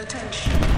Attention.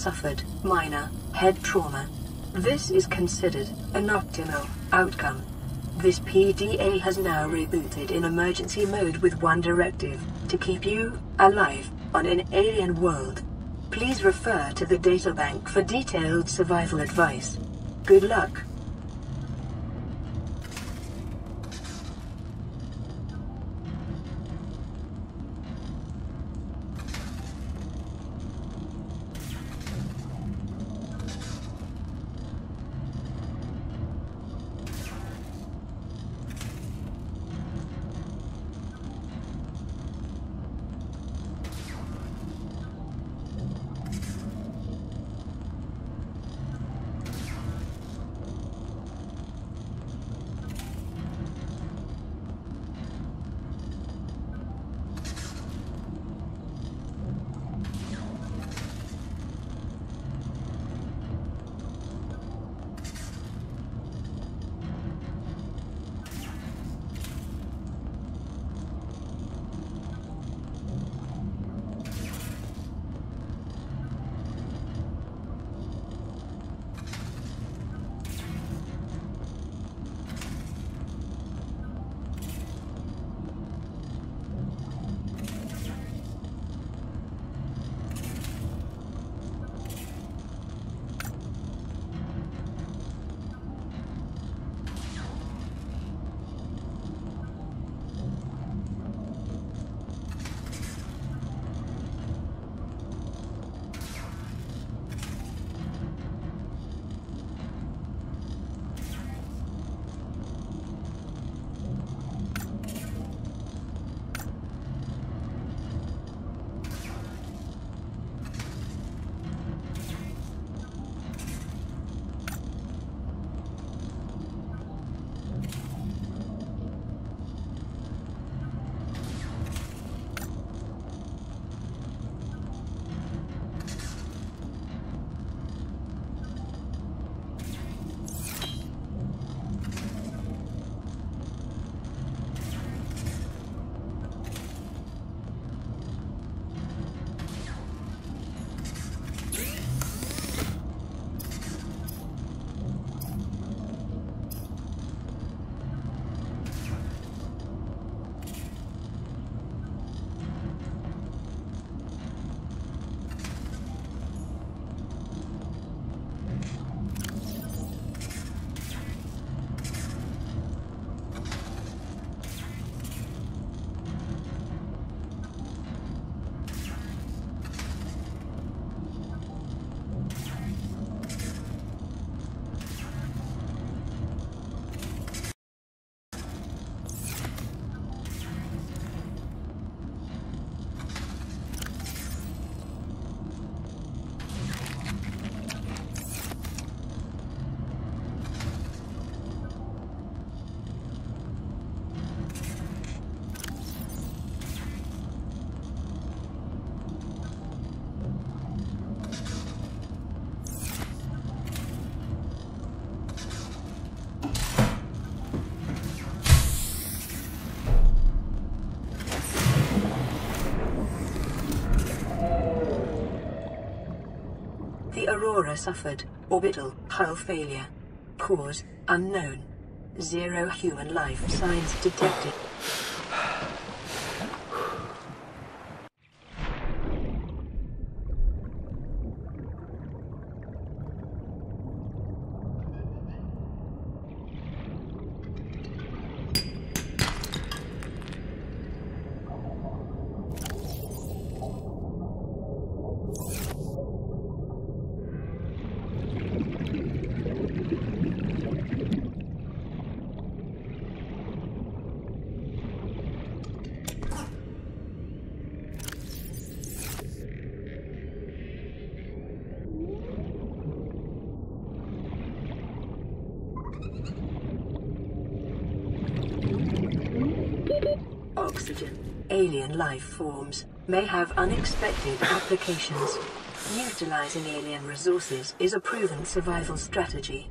Suffered minor head trauma. This is considered an optimal outcome. This PDA has now rebooted in emergency mode with one directive to keep you alive on an alien world. Please refer to the databank for detailed survival advice. Good luck. Explorer suffered orbital hull failure. Cause unknown. Zero human life signs detected. Oxygen. Alien life forms may have unexpected applications. Utilizing alien resources is a proven survival strategy.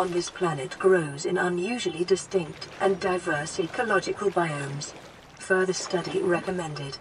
On this planet grows in unusually distinct and diverse ecological biomes. Further study recommended.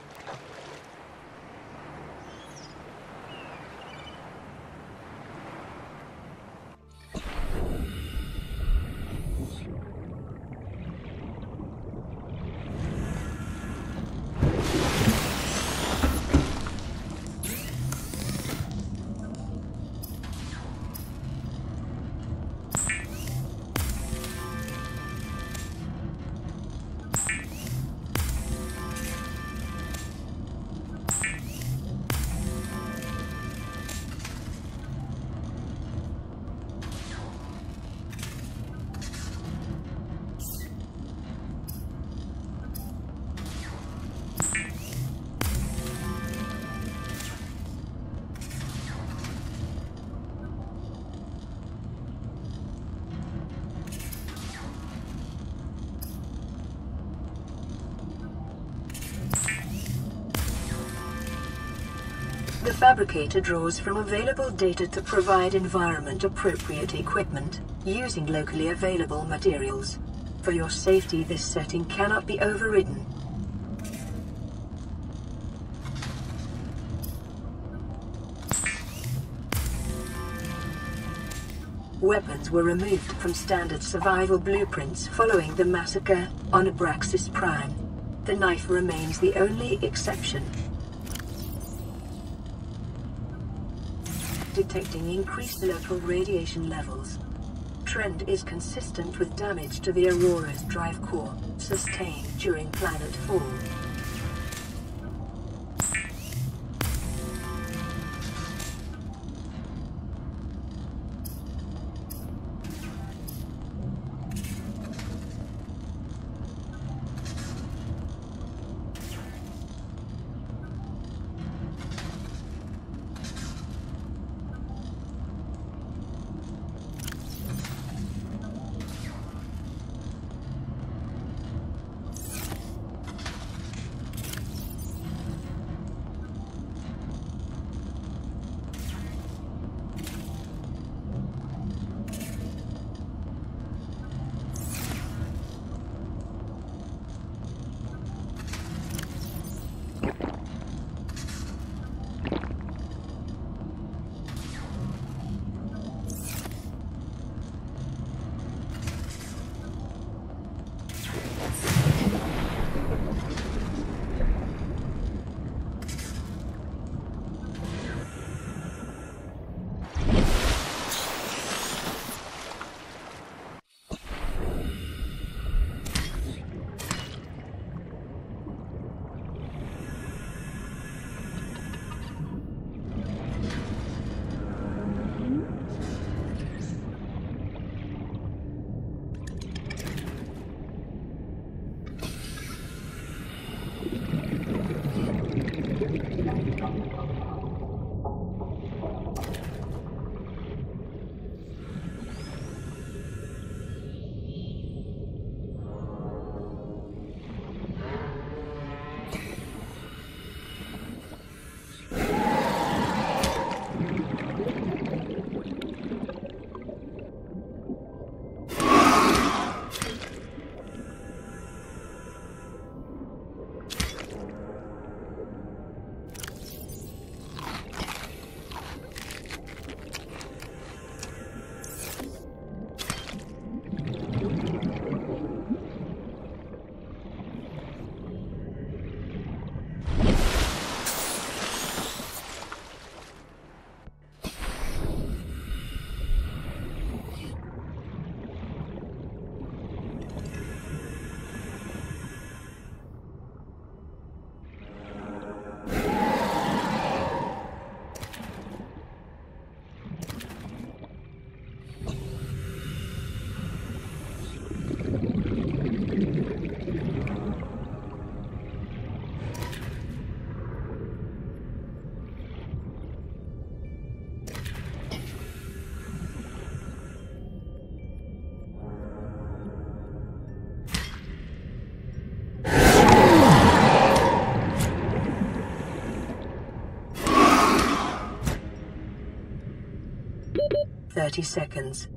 fabricator draws from available data to provide environment-appropriate equipment, using locally available materials. For your safety this setting cannot be overridden. Weapons were removed from standard survival blueprints following the massacre on Obraxis Prime. The knife remains the only exception. Detecting increased local radiation levels. Trend is consistent with damage to the Aurora's drive core, sustained during planet fall. Thirty seconds.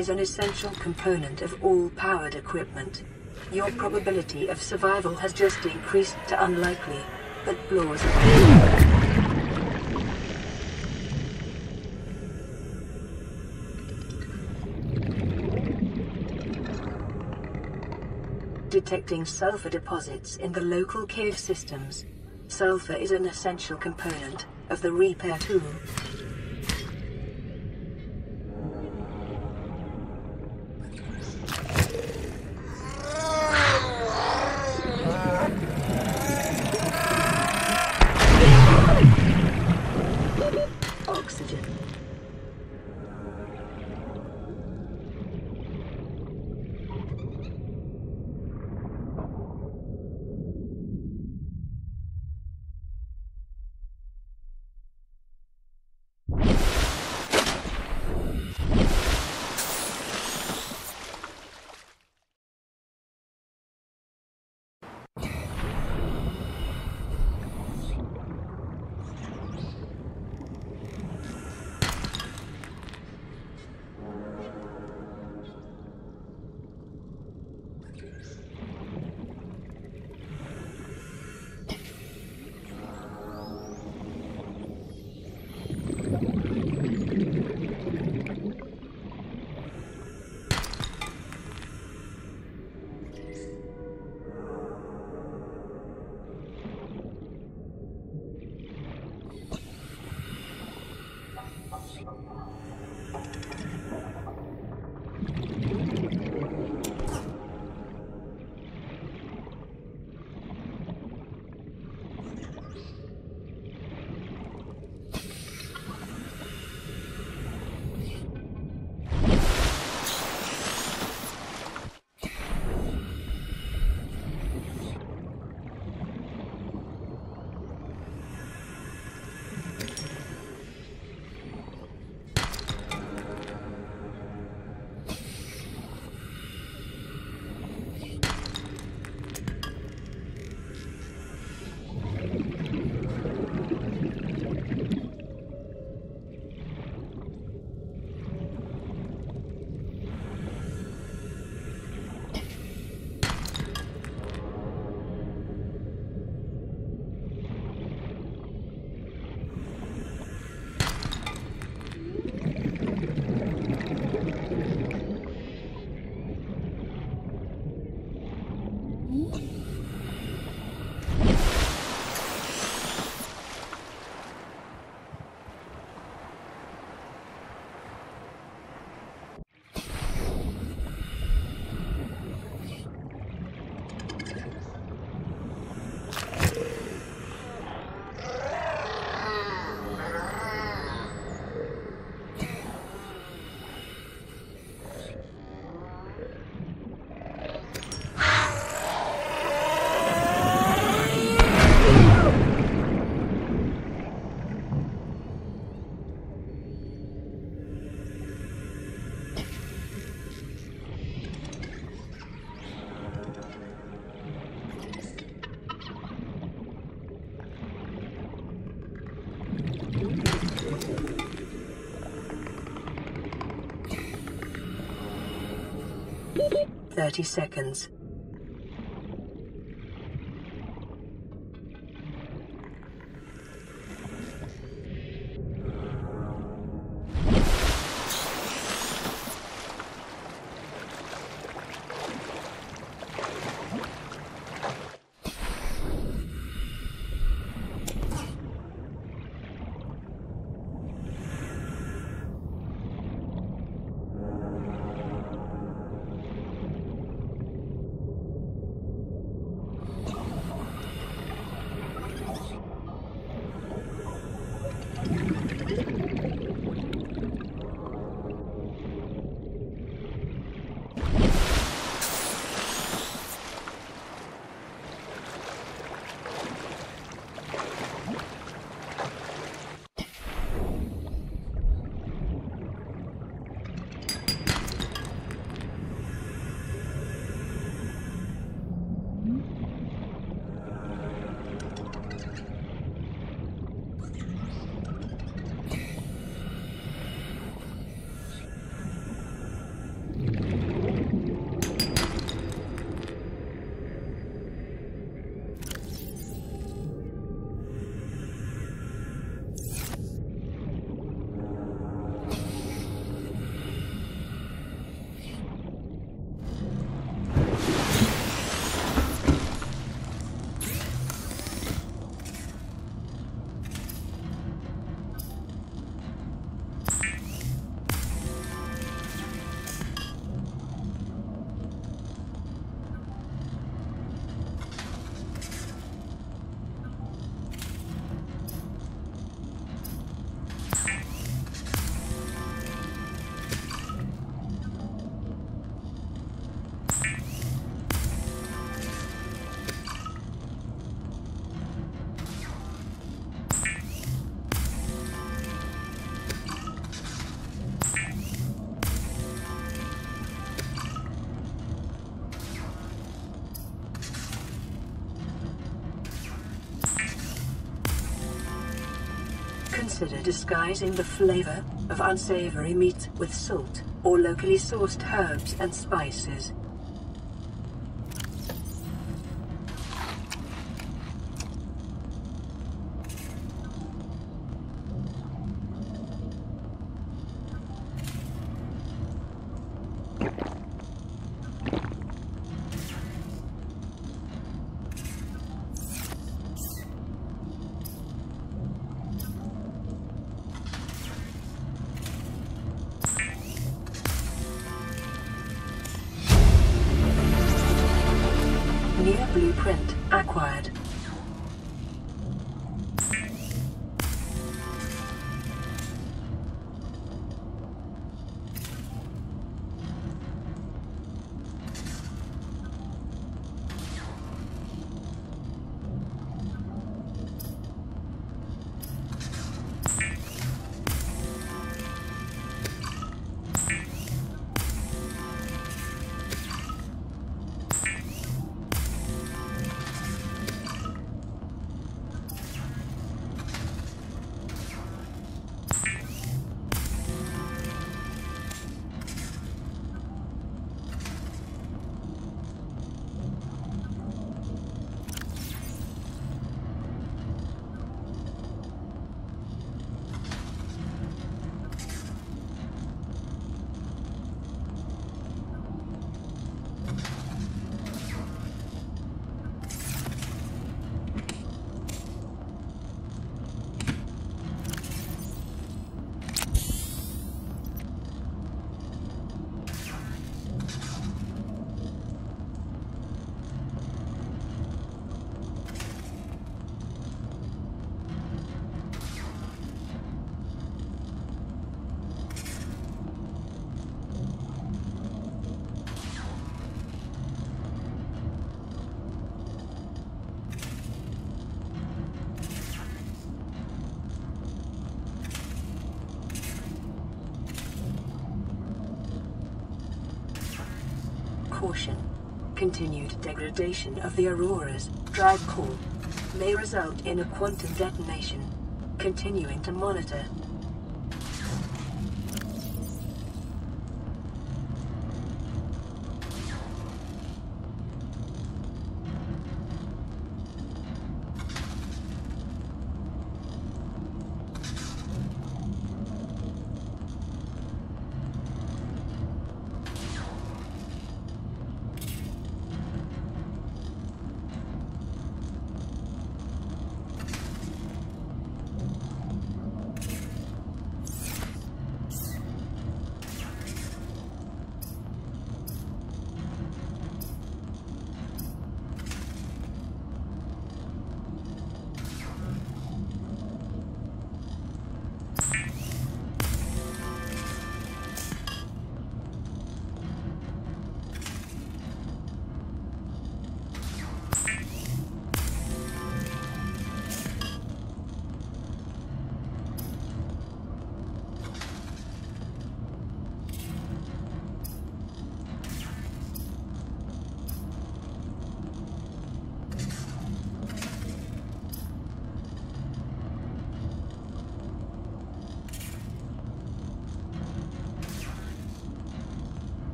Is an essential component of all powered equipment. Your probability of survival has just increased to unlikely, but plausible. detecting sulfur deposits in the local cave systems. Sulfur is an essential component of the repair tool. me? 30 seconds. Consider disguising the flavor of unsavory meat with salt or locally sourced herbs and spices. Blueprint acquired. Continued degradation of the Aurora's drive core may result in a quantum detonation. Continuing to monitor.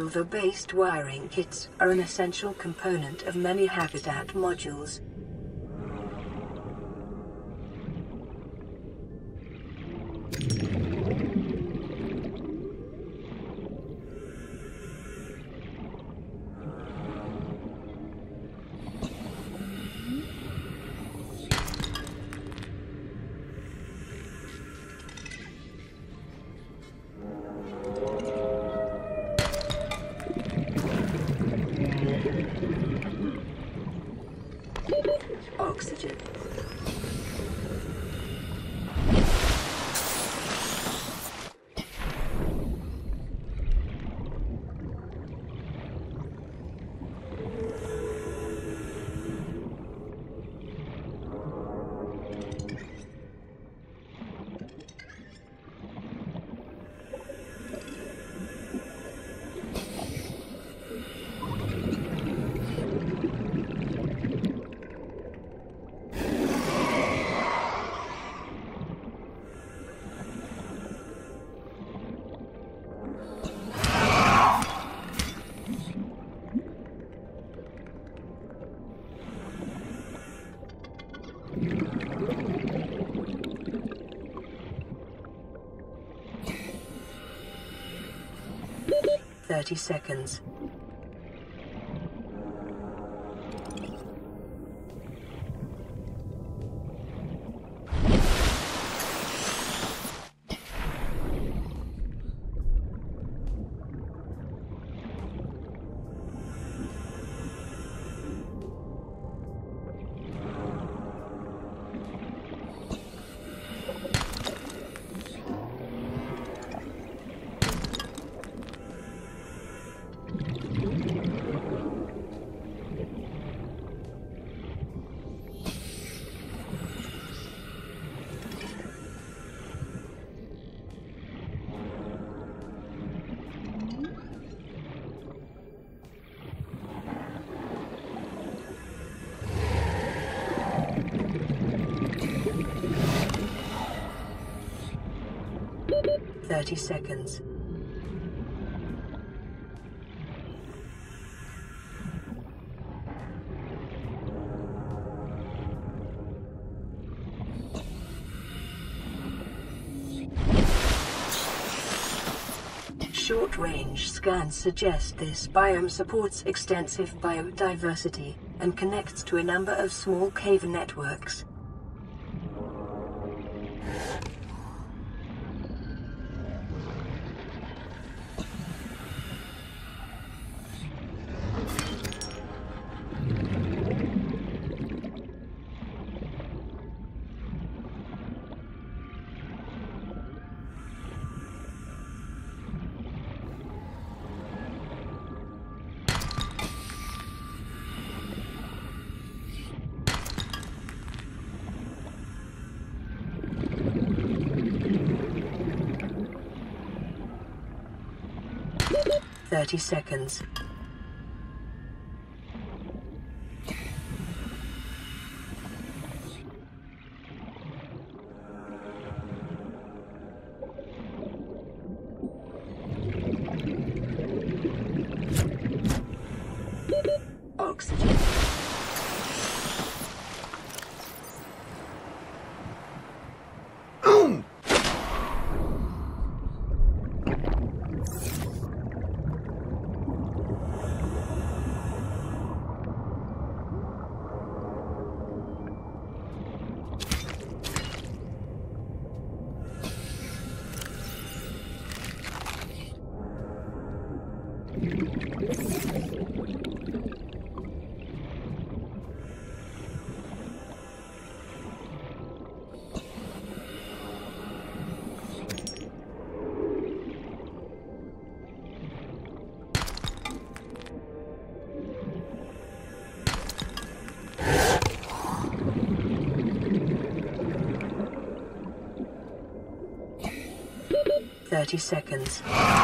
Silver-based wiring kits are an essential component of many habitat modules. 30 seconds. Thirty seconds. Short-range scans suggest this biome supports extensive biodiversity and connects to a number of small cave networks. Thirty seconds. 30 seconds.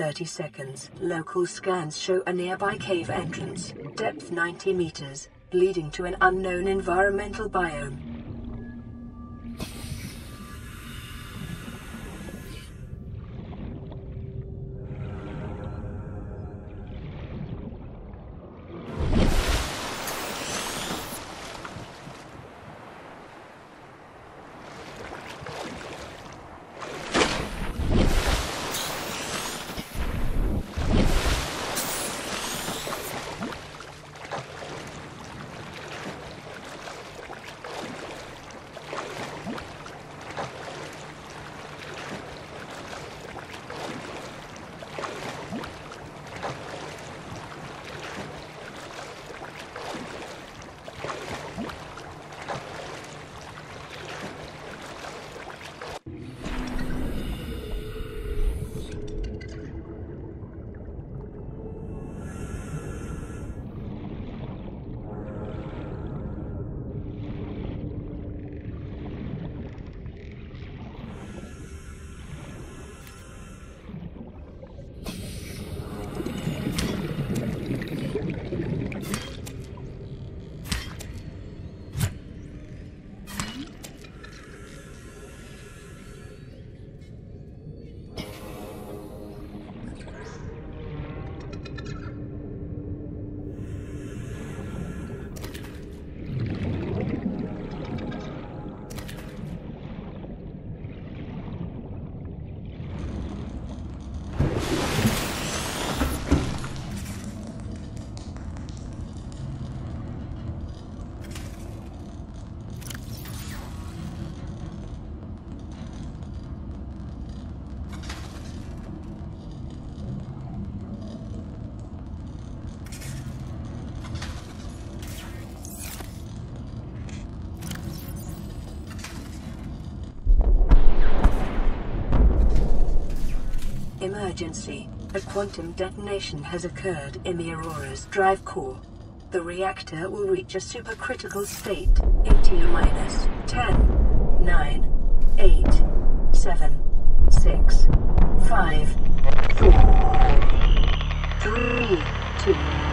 30 seconds. Local scans show a nearby cave entrance, depth 90 meters, leading to an unknown environmental biome. Emergency. A quantum detonation has occurred in the Aurora's drive core. The reactor will reach a supercritical state in T minus 10, 9, 8, 7, 6, 5, 4, 3, 2,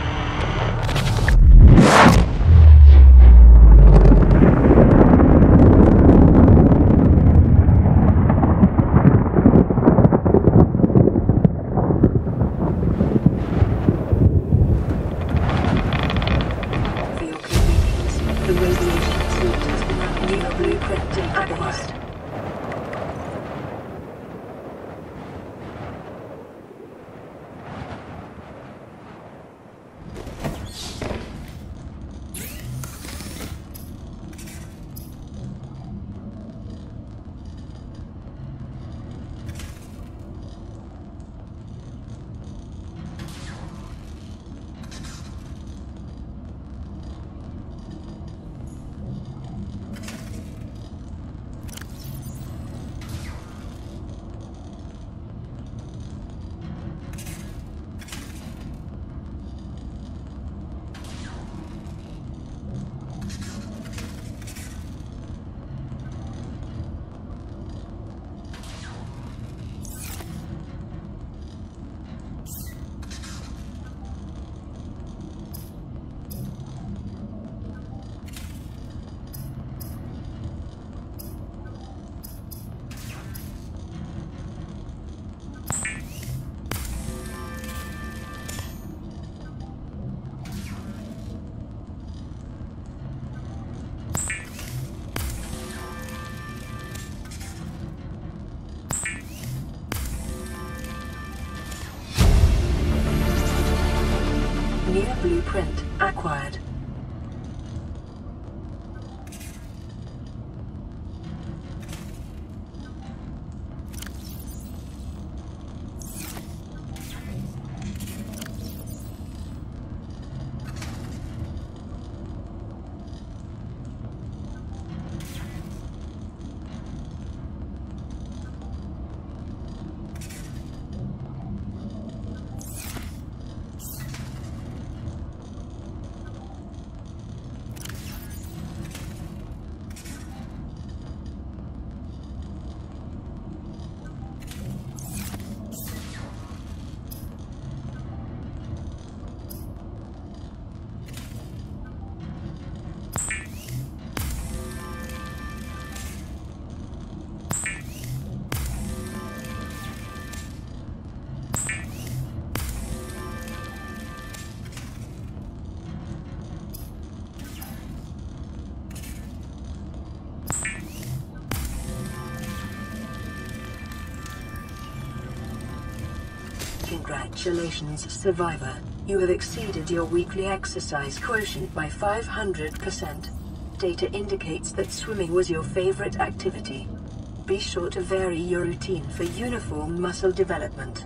Congratulations, Survivor. You have exceeded your weekly exercise quotient by 500%. Data indicates that swimming was your favorite activity. Be sure to vary your routine for uniform muscle development.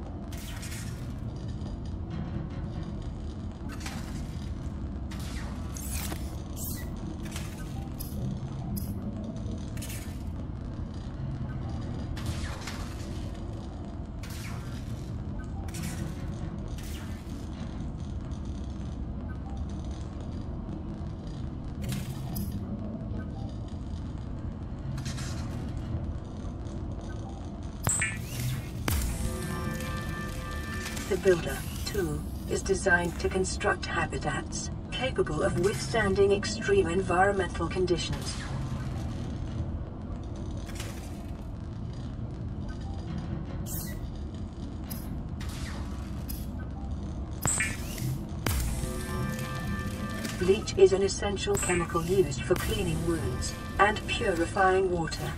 Designed to construct habitats capable of withstanding extreme environmental conditions. Bleach is an essential chemical used for cleaning wounds and purifying water.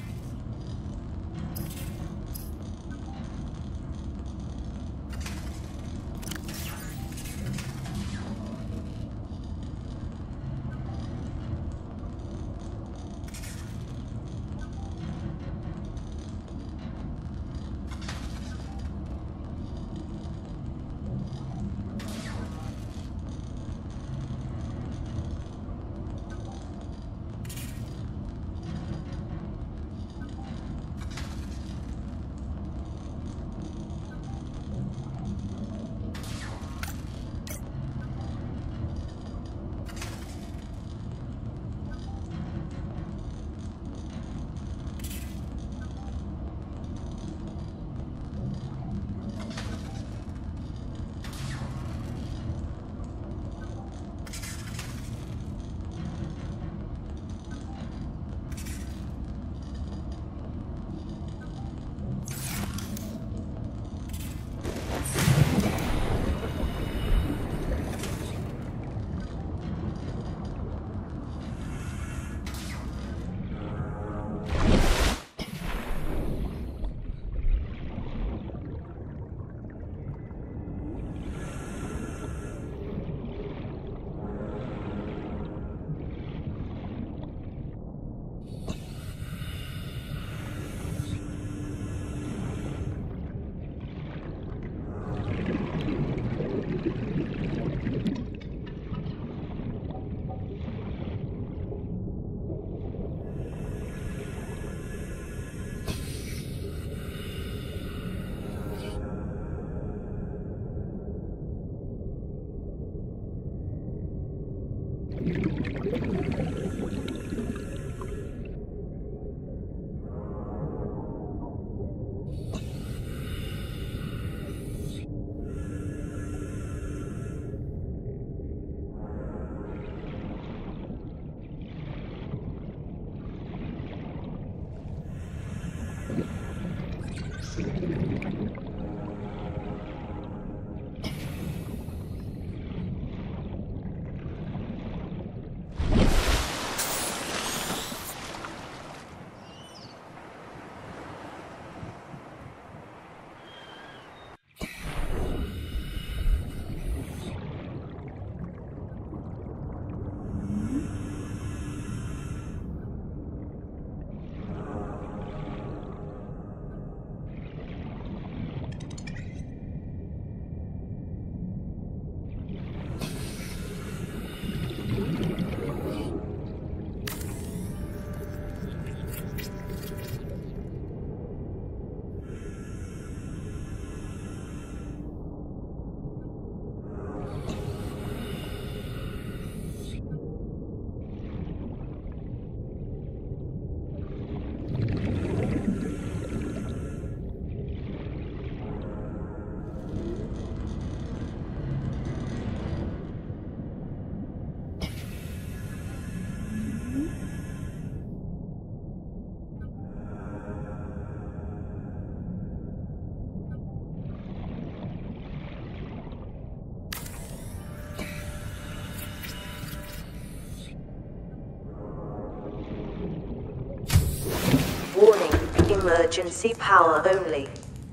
Emergency power only.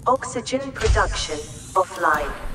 Oxygen production offline.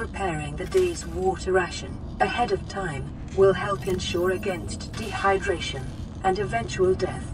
Preparing the day's water ration ahead of time will help ensure against dehydration and eventual death.